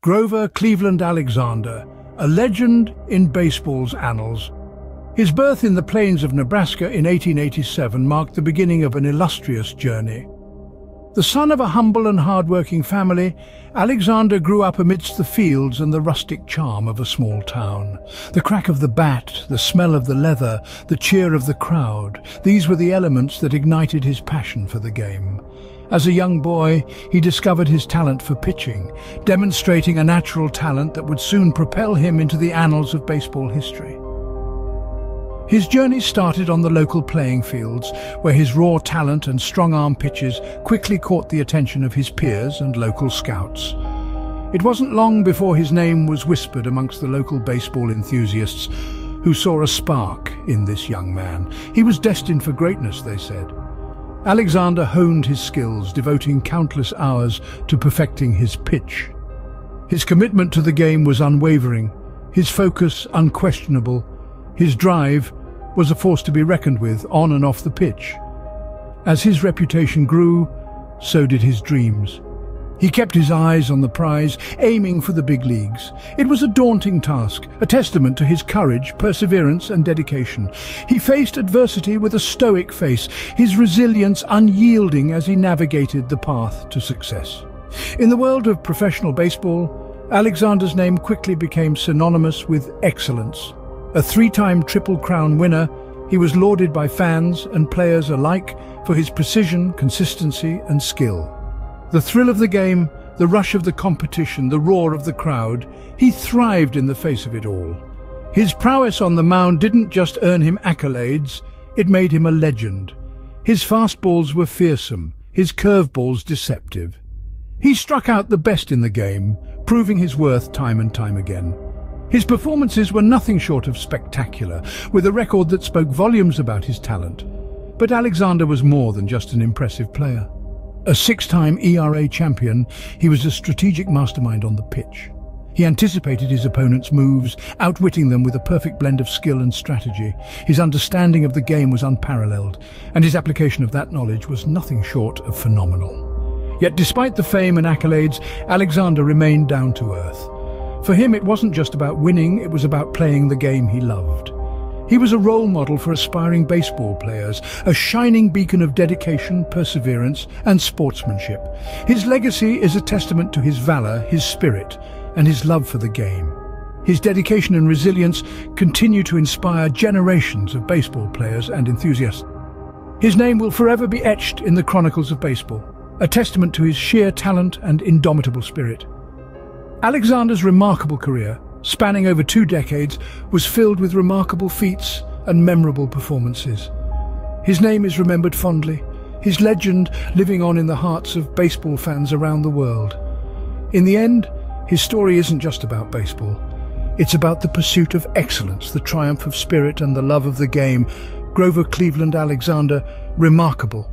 Grover Cleveland Alexander, a legend in baseball's annals. His birth in the plains of Nebraska in 1887 marked the beginning of an illustrious journey. The son of a humble and hard-working family, Alexander grew up amidst the fields and the rustic charm of a small town. The crack of the bat, the smell of the leather, the cheer of the crowd, these were the elements that ignited his passion for the game. As a young boy, he discovered his talent for pitching, demonstrating a natural talent that would soon propel him into the annals of baseball history. His journey started on the local playing fields, where his raw talent and strong-arm pitches quickly caught the attention of his peers and local scouts. It wasn't long before his name was whispered amongst the local baseball enthusiasts, who saw a spark in this young man. He was destined for greatness, they said. Alexander honed his skills, devoting countless hours to perfecting his pitch. His commitment to the game was unwavering, his focus unquestionable, his drive was a force to be reckoned with on and off the pitch. As his reputation grew, so did his dreams. He kept his eyes on the prize, aiming for the big leagues. It was a daunting task, a testament to his courage, perseverance and dedication. He faced adversity with a stoic face, his resilience unyielding as he navigated the path to success. In the world of professional baseball, Alexander's name quickly became synonymous with excellence. A three-time Triple Crown winner, he was lauded by fans and players alike for his precision, consistency and skill. The thrill of the game, the rush of the competition, the roar of the crowd, he thrived in the face of it all. His prowess on the mound didn't just earn him accolades, it made him a legend. His fastballs were fearsome, his curveballs deceptive. He struck out the best in the game, proving his worth time and time again. His performances were nothing short of spectacular, with a record that spoke volumes about his talent. But Alexander was more than just an impressive player. A six-time ERA champion, he was a strategic mastermind on the pitch. He anticipated his opponent's moves, outwitting them with a perfect blend of skill and strategy. His understanding of the game was unparalleled, and his application of that knowledge was nothing short of phenomenal. Yet despite the fame and accolades, Alexander remained down to earth. For him, it wasn't just about winning, it was about playing the game he loved. He was a role model for aspiring baseball players, a shining beacon of dedication, perseverance and sportsmanship. His legacy is a testament to his valor, his spirit and his love for the game. His dedication and resilience continue to inspire generations of baseball players and enthusiasts. His name will forever be etched in the chronicles of baseball, a testament to his sheer talent and indomitable spirit. Alexander's remarkable career, spanning over two decades, was filled with remarkable feats and memorable performances. His name is remembered fondly, his legend living on in the hearts of baseball fans around the world. In the end, his story isn't just about baseball. It's about the pursuit of excellence, the triumph of spirit and the love of the game. Grover Cleveland Alexander, remarkable